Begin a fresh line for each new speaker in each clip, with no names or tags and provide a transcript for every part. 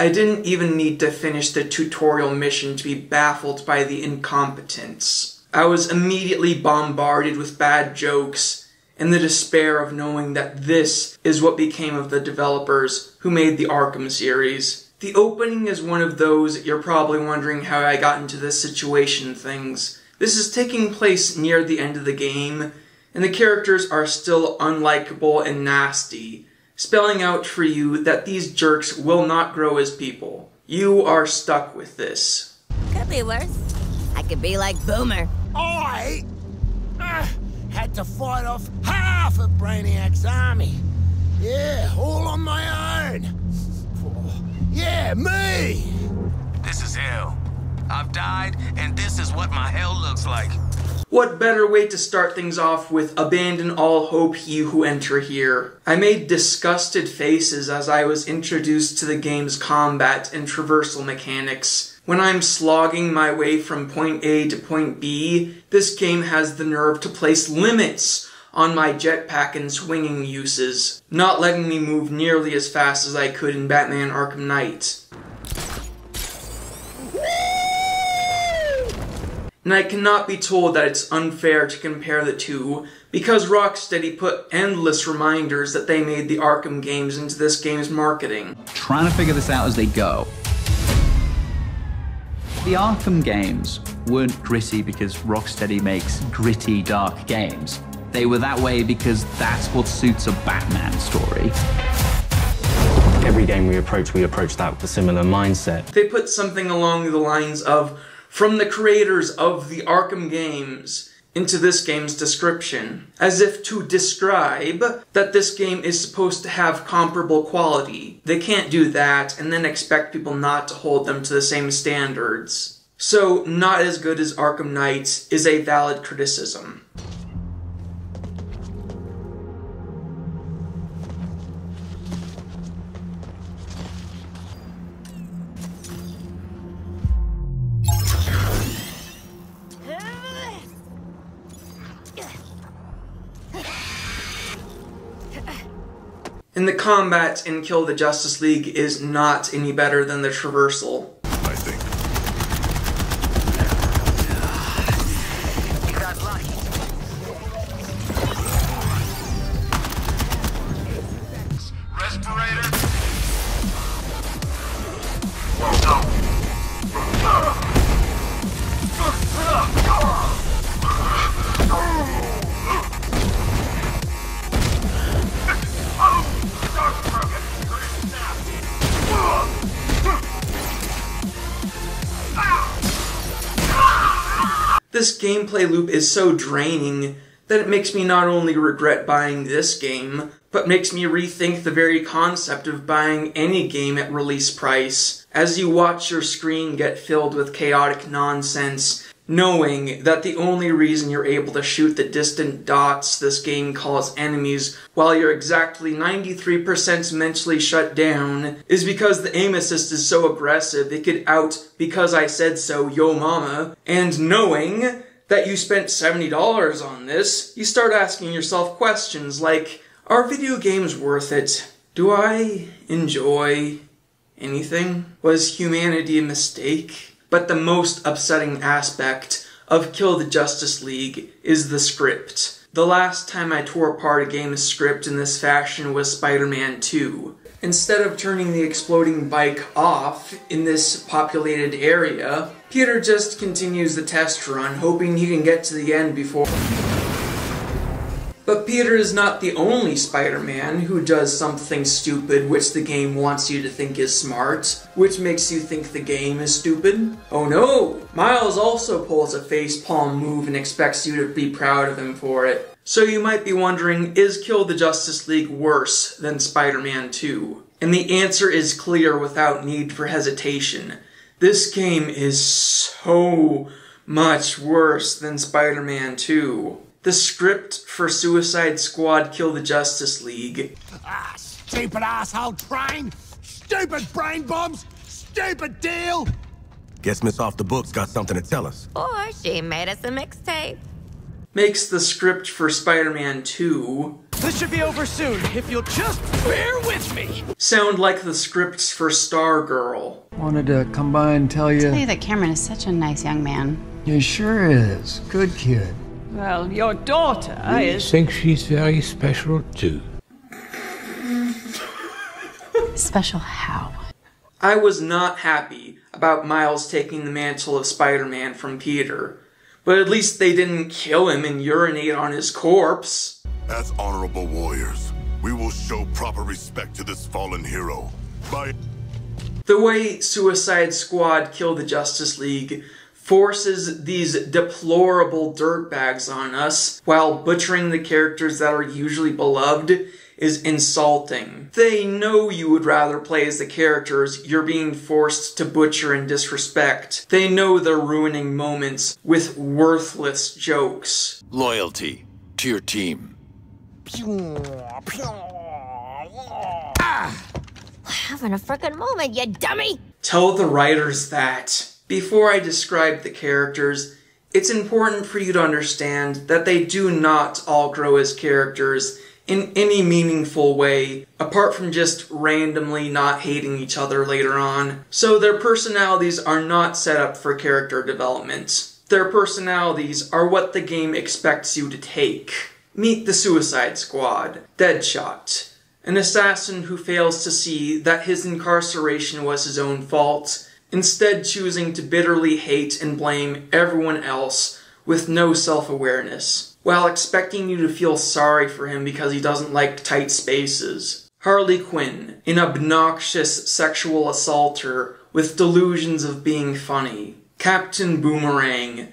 I didn't even need to finish the tutorial mission to be baffled by the incompetence. I was immediately bombarded with bad jokes and the despair of knowing that this is what became of the developers who made the Arkham series. The opening is one of those you're probably wondering how I got into this situation things. This is taking place near the end of the game, and the characters are still unlikable and nasty, spelling out for you that these jerks will not grow as people. You are stuck with this.
Could be worse. I could be like Boomer.
I uh, had to fight off half of Brainiac's army. Yeah, all on my own. Yeah, me!
This is hell. I've died, and this is what my hell looks like.
What better way to start things off with abandon all hope ye who enter here. I made disgusted faces as I was introduced to the game's combat and traversal mechanics. When I'm slogging my way from point A to point B, this game has the nerve to place limits on my jetpack and swinging uses, not letting me move nearly as fast as I could in Batman Arkham Knight. And I cannot be told that it's unfair to compare the two, because Rocksteady put endless reminders that they made the Arkham games into this game's marketing.
Trying to figure this out as they go. The Arkham games weren't gritty because Rocksteady makes gritty, dark games. They were that way because that's what suits a Batman story.
Every game we approach, we approach that with a similar mindset.
They put something along the lines of, from the creators of the Arkham games, into this game's description, as if to describe that this game is supposed to have comparable quality. They can't do that and then expect people not to hold them to the same standards. So, not as good as Arkham Knight is a valid criticism. And the combat in Kill the Justice League is not any better than the traversal. This gameplay loop is so draining that it makes me not only regret buying this game, but makes me rethink the very concept of buying any game at release price. As you watch your screen get filled with chaotic nonsense, knowing that the only reason you're able to shoot the distant dots this game calls enemies while you're exactly 93% mentally shut down is because the aim assist is so aggressive it could out because I said so yo mama, and knowing that you spent $70 on this, you start asking yourself questions like, are video games worth it? Do I enjoy anything? Was humanity a mistake? But the most upsetting aspect of Kill the Justice League is the script. The last time I tore apart a game's script in this fashion was Spider-Man 2. Instead of turning the exploding bike off in this populated area, Peter just continues the test run, hoping he can get to the end before... But Peter is not the only Spider-Man who does something stupid which the game wants you to think is smart, which makes you think the game is stupid. Oh no! Miles also pulls a facepalm move and expects you to be proud of him for it. So you might be wondering, is Kill the Justice League worse than Spider-Man 2? And the answer is clear without need for hesitation. This game is so much worse than Spider-Man 2. The script for Suicide Squad Kill the Justice League.
Ah, stupid asshole train! Stupid brain bombs! Stupid deal!
Guess Miss Off the Books got something to tell us.
Or she made us a mixtape.
Makes the script for Spider-Man 2
This should be over soon, if you'll just bear with me.
Sound like the scripts for Stargirl.
Wanted to come by and tell you.
Tell you that Cameron is such a nice young man.
He sure is. Good kid.
Well, your daughter is.
I think she's very special too.
Special how?
I was not happy about Miles taking the mantle of Spider Man from Peter, but at least they didn't kill him and urinate on his corpse.
As honorable warriors, we will show proper respect to this fallen hero by.
The way Suicide Squad killed the Justice League forces these deplorable dirtbags on us while butchering the characters that are usually beloved is insulting. They know you would rather play as the characters you're being forced to butcher and disrespect. They know they're ruining moments with worthless jokes.
Loyalty to your team. Ah!
Having a frickin' moment, you dummy!
Tell the writers that. Before I describe the characters, it's important for you to understand that they do not all grow as characters in any meaningful way, apart from just randomly not hating each other later on. So their personalities are not set up for character development. Their personalities are what the game expects you to take. Meet the Suicide Squad, Deadshot, an assassin who fails to see that his incarceration was his own fault, instead choosing to bitterly hate and blame everyone else with no self-awareness, while expecting you to feel sorry for him because he doesn't like tight spaces. Harley Quinn, an obnoxious sexual assaulter with delusions of being funny. Captain Boomerang,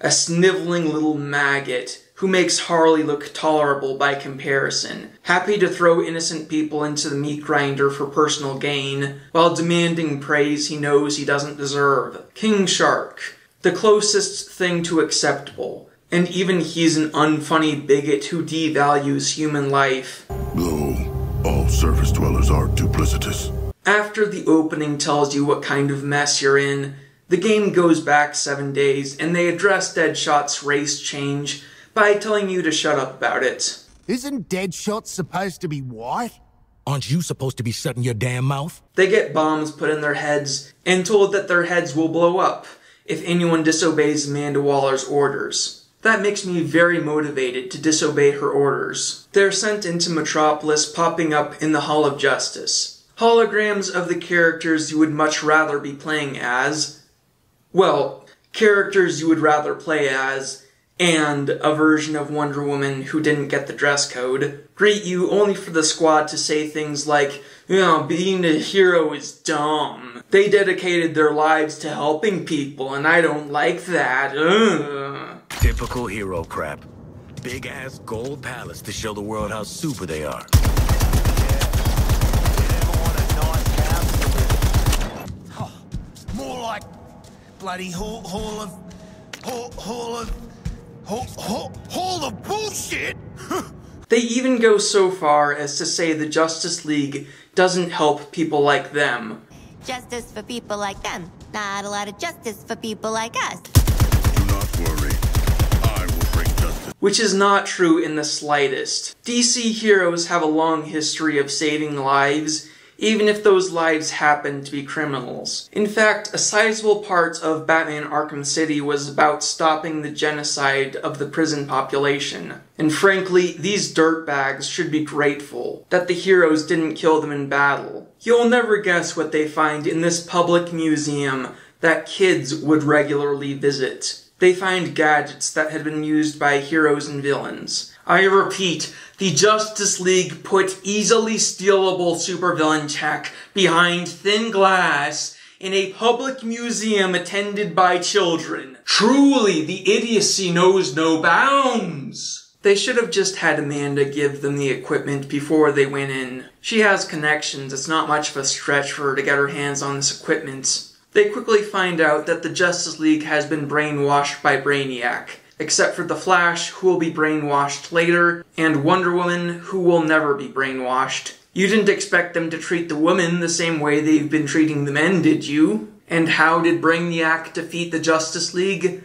a sniveling little maggot who makes Harley look tolerable by comparison, happy to throw innocent people into the meat grinder for personal gain, while demanding praise he knows he doesn't deserve. King Shark, the closest thing to acceptable, and even he's an unfunny bigot who devalues human life.
Though all surface dwellers are duplicitous.
After the opening tells you what kind of mess you're in, the game goes back seven days and they address Deadshot's race change by telling you to shut up about it.
Isn't Deadshot supposed to be white?
Aren't you supposed to be shutting your damn mouth?
They get bombs put in their heads and told that their heads will blow up if anyone disobeys Amanda Waller's orders. That makes me very motivated to disobey her orders. They're sent into Metropolis, popping up in the Hall of Justice. Holograms of the characters you would much rather be playing as. Well, characters you would rather play as, and a version of Wonder Woman who didn't get the dress code, greet you only for the squad to say things like, you know, being a hero is dumb. They dedicated their lives to helping people, and I don't like that. Ugh.
Typical hero crap. Big ass gold palace to show the world how super they are.
More like bloody hall, hall of hall, hall of hall, hall, hall of bullshit.
They even go so far as to say the Justice League doesn't help people like them.
Justice for people like them. Not a lot of justice for people like us.
Do not worry. I will bring justice.
Which is not true in the slightest. DC heroes have a long history of saving lives, even if those lives happen to be criminals. In fact, a sizable part of Batman Arkham City was about stopping the genocide of the prison population. And frankly, these dirtbags should be grateful that the heroes didn't kill them in battle. You'll never guess what they find in this public museum that kids would regularly visit. They find gadgets that had been used by heroes and villains. I repeat, the Justice League put easily stealable supervillain tech behind thin glass in a public museum attended by children. Truly, the idiocy knows no bounds. They should have just had Amanda give them the equipment before they went in. She has connections, it's not much of a stretch for her to get her hands on this equipment. They quickly find out that the Justice League has been brainwashed by Brainiac except for the Flash, who will be brainwashed later, and Wonder Woman, who will never be brainwashed. You didn't expect them to treat the women the same way they've been treating the men, did you? And how did Brainiac defeat the Justice League?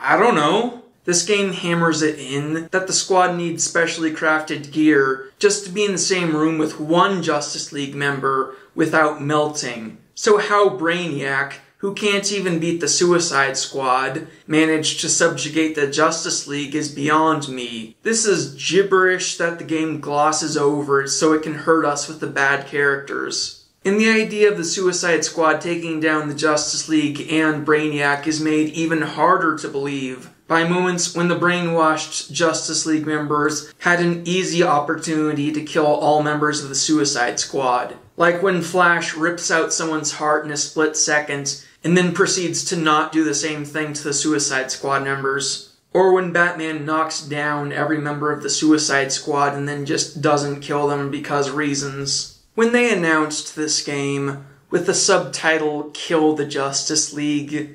I don't know. This game hammers it in that the squad needs specially crafted gear just to be in the same room with one Justice League member without melting. So how Brainiac, who can't even beat the Suicide Squad, managed to subjugate the Justice League is beyond me. This is gibberish that the game glosses over so it can hurt us with the bad characters. And the idea of the Suicide Squad taking down the Justice League and Brainiac is made even harder to believe by moments when the brainwashed Justice League members had an easy opportunity to kill all members of the Suicide Squad. Like when Flash rips out someone's heart in a split second and then proceeds to not do the same thing to the Suicide Squad members. Or when Batman knocks down every member of the Suicide Squad and then just doesn't kill them because reasons. When they announced this game with the subtitle Kill the Justice League,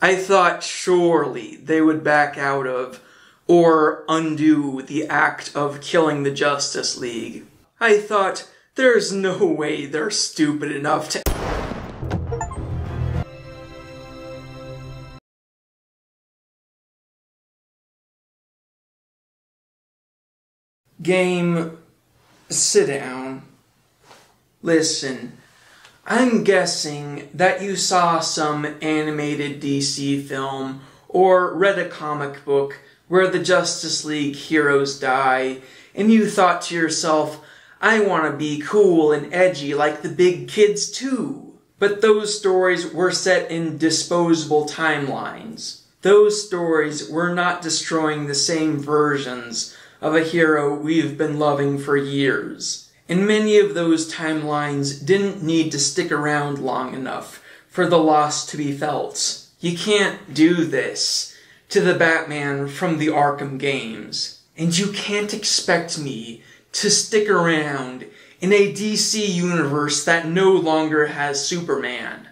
I thought surely they would back out of or undo the act of killing the Justice League. I thought there's no way they're stupid enough to Game, sit down. Listen, I'm guessing that you saw some animated DC film or read a comic book where the Justice League heroes die, and you thought to yourself, I want to be cool and edgy like the big kids too. But those stories were set in disposable timelines. Those stories were not destroying the same versions of a hero we've been loving for years. And many of those timelines didn't need to stick around long enough for the loss to be felt. You can't do this to the Batman from the Arkham games. And you can't expect me to stick around in a DC universe that no longer has Superman.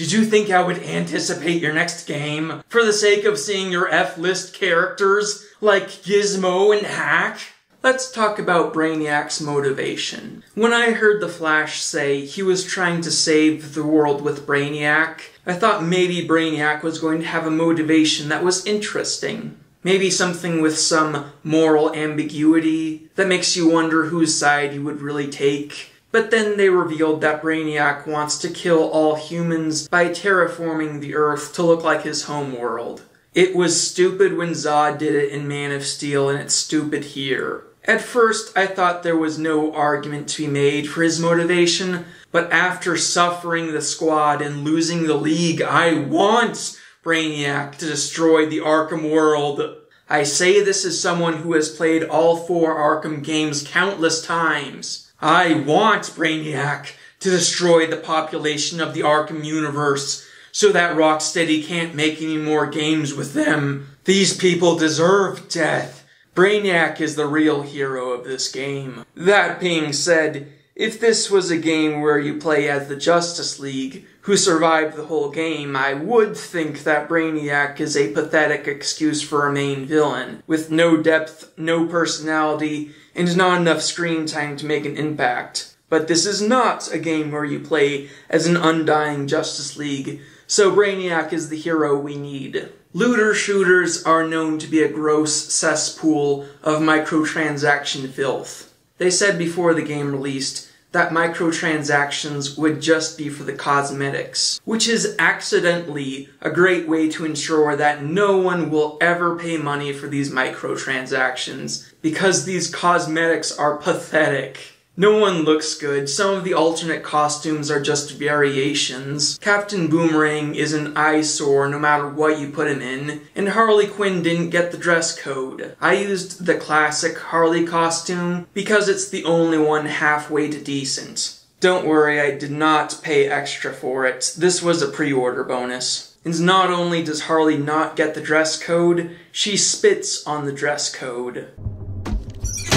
Did you think I would anticipate your next game for the sake of seeing your F-list characters like Gizmo and Hack? Let's talk about Brainiac's motivation. When I heard the Flash say he was trying to save the world with Brainiac, I thought maybe Brainiac was going to have a motivation that was interesting. Maybe something with some moral ambiguity that makes you wonder whose side you would really take. But then they revealed that Brainiac wants to kill all humans by terraforming the Earth to look like his home world. It was stupid when Zod did it in Man of Steel, and it's stupid here. At first, I thought there was no argument to be made for his motivation, but after suffering the squad and losing the league, I want Brainiac to destroy the Arkham world. I say this as someone who has played all four Arkham games countless times. I want Brainiac to destroy the population of the Arkham universe so that Rocksteady can't make any more games with them. These people deserve death. Brainiac is the real hero of this game. That being said, if this was a game where you play as the Justice League, who survived the whole game, I would think that Brainiac is a pathetic excuse for a main villain, with no depth, no personality, and not enough screen time to make an impact. But this is not a game where you play as an undying Justice League, so Brainiac is the hero we need. Looter shooters are known to be a gross cesspool of microtransaction filth. They said before the game released that microtransactions would just be for the cosmetics, which is accidentally a great way to ensure that no one will ever pay money for these microtransactions, because these cosmetics are pathetic. No one looks good. Some of the alternate costumes are just variations. Captain Boomerang is an eyesore no matter what you put him in. And Harley Quinn didn't get the dress code. I used the classic Harley costume because it's the only one halfway to decent. Don't worry, I did not pay extra for it. This was a pre-order bonus. And not only does Harley not get the dress code, she spits on the dress code.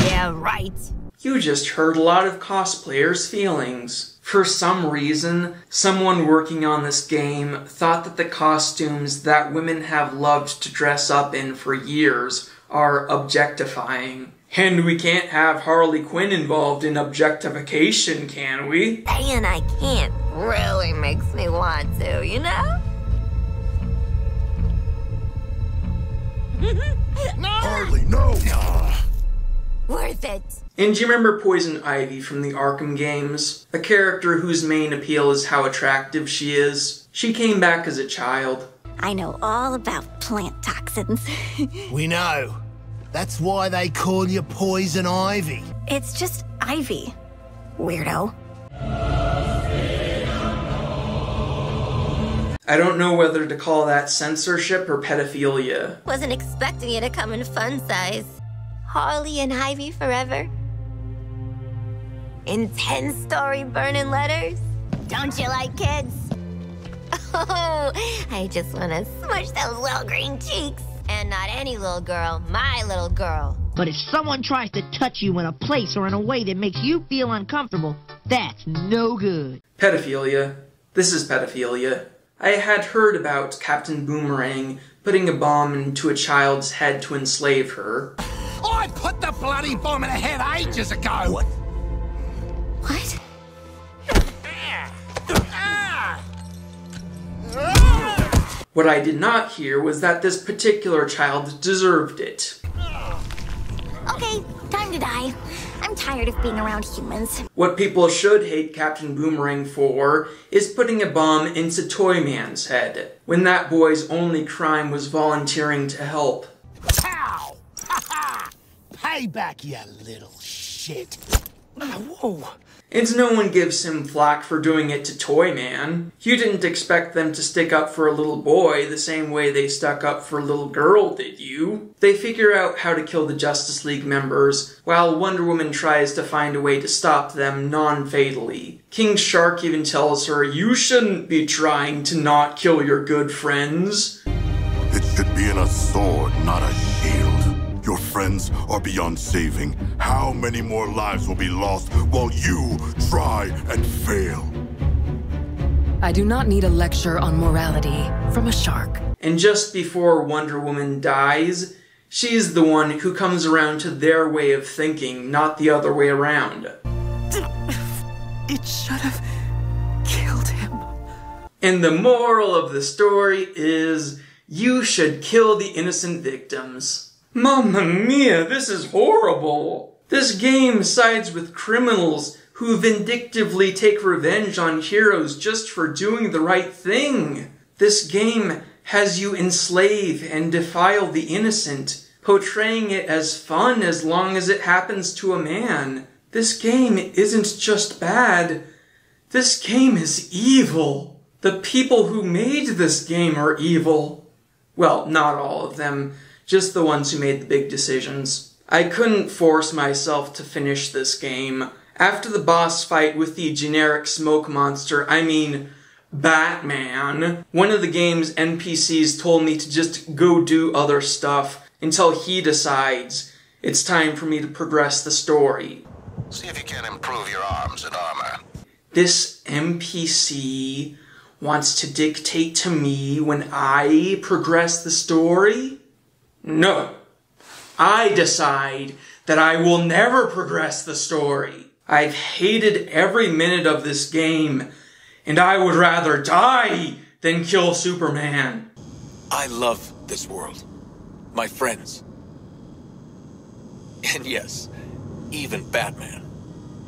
Yeah, right.
You just hurt a lot of cosplayers' feelings. For some reason, someone working on this game thought that the costumes that women have loved to dress up in for years are objectifying. And we can't have Harley Quinn involved in objectification, can we?
Saying I can't really makes me want to, you know?
no!
Hardly, no!
Worth it.
And do you remember Poison Ivy from the Arkham games? A character whose main appeal is how attractive she is. She came back as a child.
I know all about plant toxins.
we know. That's why they call you Poison Ivy.
it's just Ivy. Weirdo.
I don't know whether to call that censorship or pedophilia.
Wasn't expecting you to come in fun size. Harley and Ivy forever. In 10 story burning letters. Don't you like kids? Oh, I just want to smush those little green cheeks. And not any little girl, my little girl.
But if someone tries to touch you in a place or in a way that makes you feel uncomfortable, that's no good.
Pedophilia. This is pedophilia. I had heard about Captain Boomerang putting a bomb into a child's head to enslave her.
I put the bloody bomb in her head ages ago! What?
What?
What I did not hear was that this particular child deserved it.
Okay, time to die. I'm tired of being around humans.
What people should hate Captain Boomerang for is putting a bomb into Toy Man's head, when that boy's only crime was volunteering to help.
Pow! Ha ha! Payback, you little shit.
whoa. And no one gives him flack for doing it to Toy Man. You didn't expect them to stick up for a little boy the same way they stuck up for a little girl, did you? They figure out how to kill the Justice League members, while Wonder Woman tries to find a way to stop them non-fatally. King Shark even tells her, you shouldn't be trying to not kill your good friends.
It should be in a sword, not a shield. Your friends are beyond saving. How many more lives will be lost while you try and fail?
I do not need a lecture on morality from a shark.
And just before Wonder Woman dies, she's the one who comes around to their way of thinking, not the other way around.
It should have killed him.
And the moral of the story is you should kill the innocent victims. Mamma mia, this is horrible! This game sides with criminals who vindictively take revenge on heroes just for doing the right thing. This game has you enslave and defile the innocent, portraying it as fun as long as it happens to a man. This game isn't just bad, this game is evil. The people who made this game are evil. Well, not all of them, just the ones who made the big decisions. I couldn't force myself to finish this game. After the boss fight with the generic smoke monster, I mean, Batman, one of the game's NPCs told me to just go do other stuff until he decides it's time for me to progress the story.
See if you can improve your arms and armor.
This NPC wants to dictate to me when I progress the story? No. I decide that I will never progress the story. I've hated every minute of this game, and I would rather die than kill Superman.
I love this world. My friends. And yes, even Batman.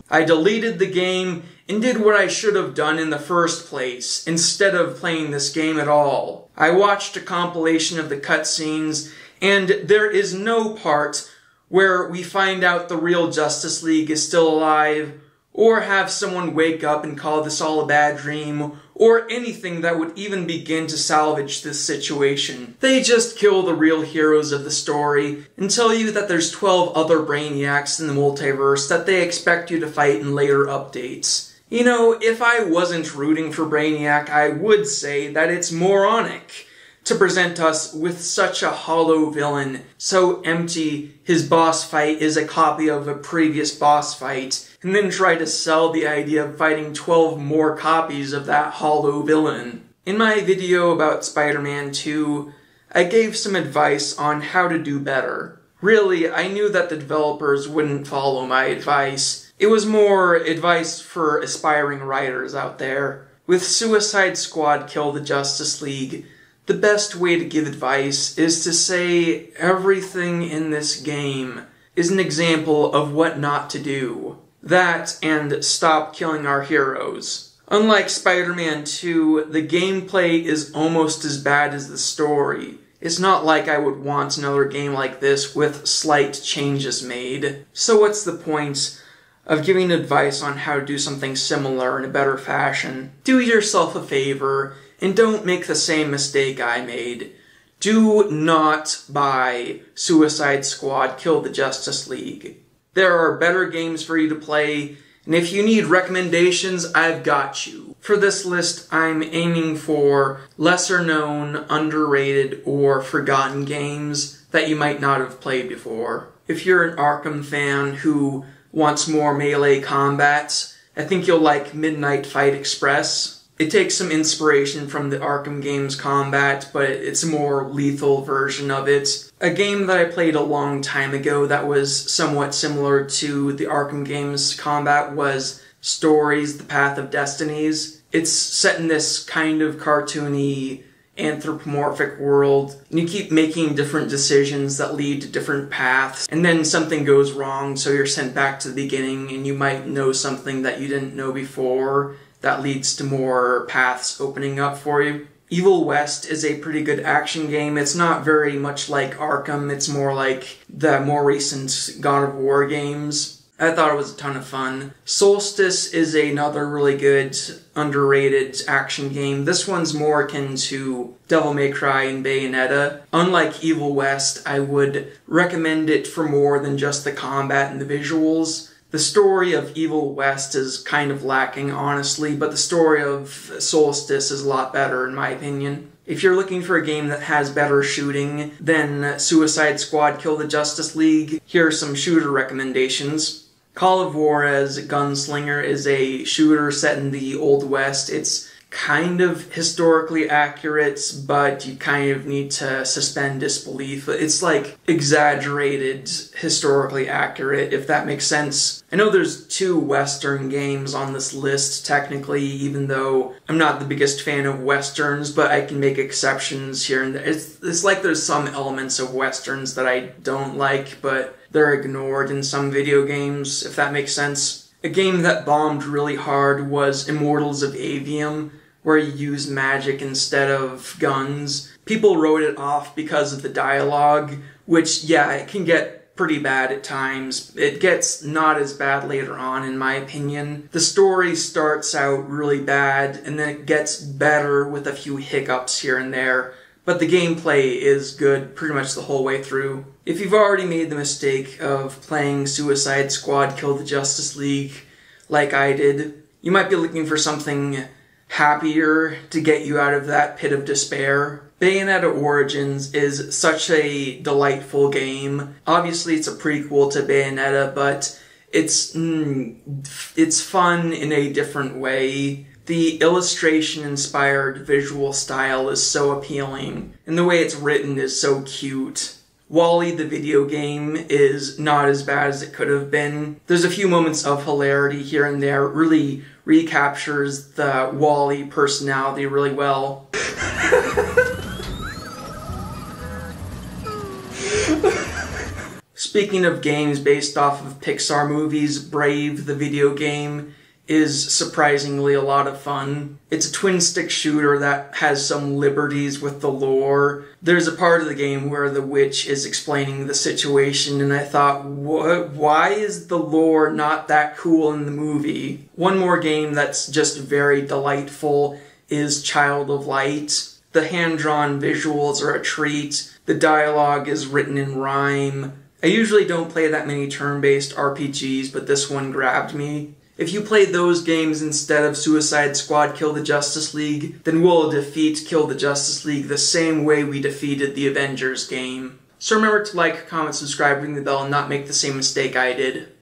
I deleted the game and did what I should have done in the first place, instead of playing this game at all. I watched a compilation of the cutscenes, and there is no part where we find out the real Justice League is still alive, or have someone wake up and call this all a bad dream, or anything that would even begin to salvage this situation. They just kill the real heroes of the story and tell you that there's 12 other Brainiacs in the multiverse that they expect you to fight in later updates. You know, if I wasn't rooting for Brainiac, I would say that it's moronic to present us with such a hollow villain, so empty his boss fight is a copy of a previous boss fight, and then try to sell the idea of fighting 12 more copies of that hollow villain. In my video about Spider-Man 2, I gave some advice on how to do better. Really, I knew that the developers wouldn't follow my advice. It was more advice for aspiring writers out there. With Suicide Squad Kill the Justice League, The best way to give advice is to say everything in this game is an example of what not to do. That and stop killing our heroes. Unlike Spider-Man 2, the gameplay is almost as bad as the story. It's not like I would want another game like this with slight changes made. So what's the point of giving advice on how to do something similar in a better fashion? Do yourself a favor and don't make the same mistake I made. Do not buy Suicide Squad Kill the Justice League. There are better games for you to play, and if you need recommendations, I've got you. For this list, I'm aiming for lesser known, underrated, or forgotten games that you might not have played before. If you're an Arkham fan who wants more melee combats, I think you'll like Midnight Fight Express. It takes some inspiration from the Arkham games combat, but it's a more lethal version of it. A game that I played a long time ago that was somewhat similar to the Arkham games combat was Stories, The Path of Destinies. It's set in this kind of cartoony anthropomorphic world, and you keep making different decisions that lead to different paths, and then something goes wrong, so you're sent back to the beginning, and you might know something that you didn't know before that leads to more paths opening up for you. Evil West is a pretty good action game. It's not very much like Arkham, it's more like the more recent God of War games. I thought it was a ton of fun. Soulstice is another really good, underrated action game. This one's more akin to Devil May Cry and Bayonetta. Unlike Evil West, I would recommend it for more than just the combat and the visuals. The story of Evil West is kind of lacking, honestly, but the story of Soulstice is a lot better, in my opinion. If you're looking for a game that has better shooting than Suicide Squad Kill the Justice League, here are some shooter recommendations. Call of Juarez Gunslinger is a shooter set in the Old West. It's kind of historically accurate, but you kind of need to suspend disbelief. It's like exaggerated, historically accurate, if that makes sense. I know there's two Western games on this list, technically, even though I'm not the biggest fan of Westerns, but I can make exceptions here and there. It's, it's like there's some elements of Westerns that I don't like, but they're ignored in some video games, if that makes sense. A game that bombed really hard was Immortals of Aveum, where you use magic instead of guns. People wrote it off because of the dialogue, which, yeah, it can get pretty bad at times. It gets not as bad later on, in my opinion. The story starts out really bad, and then it gets better with a few hiccups here and there. But the gameplay is good pretty much the whole way through. If you've already made the mistake of playing Suicide Squad Kill the Justice League like I did, you might be looking for something happier to get you out of that pit of despair. Bayonetta Origins is such a delightful game. Obviously, it's a prequel to Bayonetta, but it's mm, it's fun in a different way. The illustration inspired visual style is so appealing, and the way it's written is so cute. WALL-E the video game is not as bad as it could have been. There's a few moments of hilarity here and there. Really recaptures the WALL-E personality really well. Speaking of games based off of Pixar movies, Brave, the video game, is surprisingly a lot of fun. It's a twin stick shooter that has some liberties with the lore. There's a part of the game where the witch is explaining the situation, and I thought, what, why is the lore not that cool in the movie? One more game that's just very delightful is Child of Light. The hand drawn visuals are a treat, the dialogue is written in rhyme. I usually don't play that many turn based RPGs, but this one grabbed me. If you play those games instead of Suicide Squad Kill the Justice League, then we'll defeat Kill the Justice League the same way we defeated the Avengers game. So remember to like, comment, subscribe, ring the bell, and not make the same mistake I did.